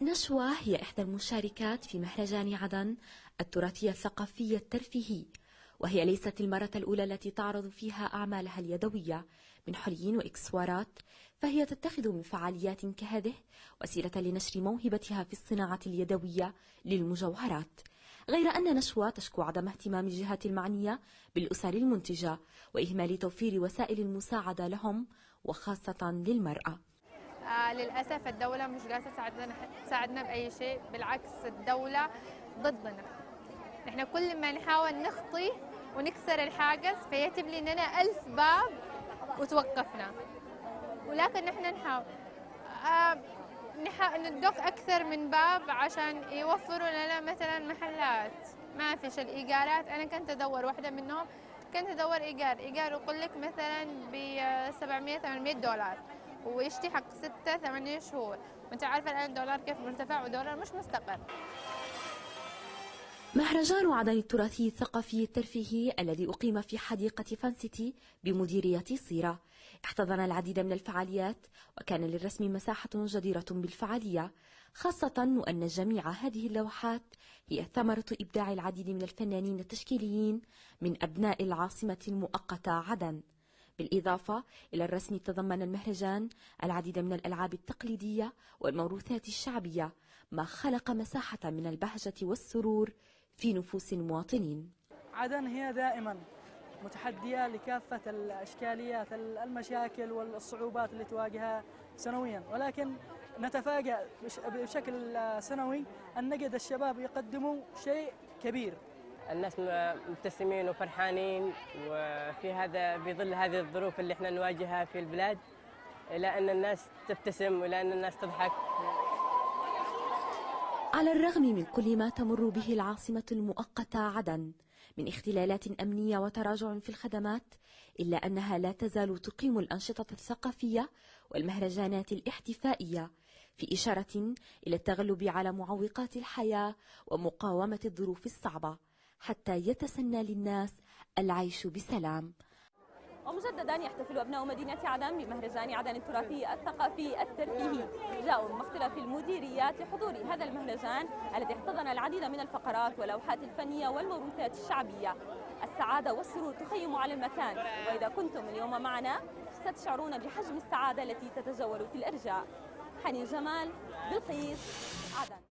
نشوة هي إحدى المشاركات في مهرجان عدن التراثي الثقافي الترفيهي وهي ليست المرة الأولى التي تعرض فيها أعمالها اليدوية من حلي وإكسوارات فهي تتخذ من فعاليات كهذه وسيلة لنشر موهبتها في الصناعة اليدوية للمجوهرات. غير أن نشوى تشكو عدم اهتمام الجهات المعنية بالأسر المنتجة وإهمال توفير وسائل المساعدة لهم وخاصة للمرأة. للأسف الدولة مش جالسة تساعدنا تساعدنا بأي شيء بالعكس الدولة ضدنا. نحن كل ما نحاول نخطي ونكسر الحاجز فيتم لنا ألف باب وتوقفنا. ولكن نحن نحاول. آه ندق أكثر من باب عشان يوفروا لنا مثلا محلات. ما فيش الإيجارات أنا كنت أدور واحدة منهم كنت أدور إيجار. إيجار يقول لك مثلا ب 700 800 دولار. ويشتي حق 6 8 شهور. وانت عارفة الآن الدولار كيف مرتفع والدولار مش مستقر. مهرجان عدن التراثي الثقافي الترفيهي الذي أقيم في حديقة فانسيتي بمديرية صيرة. احتضن العديد من الفعاليات وكان للرسم مساحة جديرة بالفعالية خاصة وأن جميع هذه اللوحات هي ثمرة إبداع العديد من الفنانين التشكيليين من أبناء العاصمة المؤقتة عدن. بالإضافة إلى الرسم تضمن المهرجان العديد من الألعاب التقليدية والموروثات الشعبية ما خلق مساحة من البهجة والسرور في نفوس المواطنين. عدن هي دائما متحدية لكافة الإشكاليات المشاكل والصعوبات اللي تواجهها سنويا. ولكن نتفاجأ بشكل سنوي أن نجد الشباب يقدموا شيء كبير. الناس مبتسمين وفرحانين وفي هذا في ظل هذه الظروف اللي إحنا نواجهها في البلاد إلى أن الناس تبتسم وإلى أن الناس تضحك. على الرغم من كل ما تمر به العاصمة المؤقتة عدن من اختلالات أمنية وتراجع في الخدمات إلا أنها لا تزال تقيم الأنشطة الثقافية والمهرجانات الاحتفائية في إشارة إلى التغلب على معوقات الحياة ومقاومة الظروف الصعبة. حتى يتسنى للناس العيش بسلام. ومجددا يحتفل أبناء مدينة عدن بمهرجان عدن التراثي الثقافي الترفيهي. جاءوا من مختلف المديريات لحضور هذا المهرجان الذي احتضن العديد من الفقرات واللوحات الفنية والموروثات الشعبية. السعادة والسرور تخيم على المكان. وإذا كنتم اليوم معنا ستشعرون بحجم السعادة التي تتجول في الأرجاء. حنين جمال بلقيس عدن.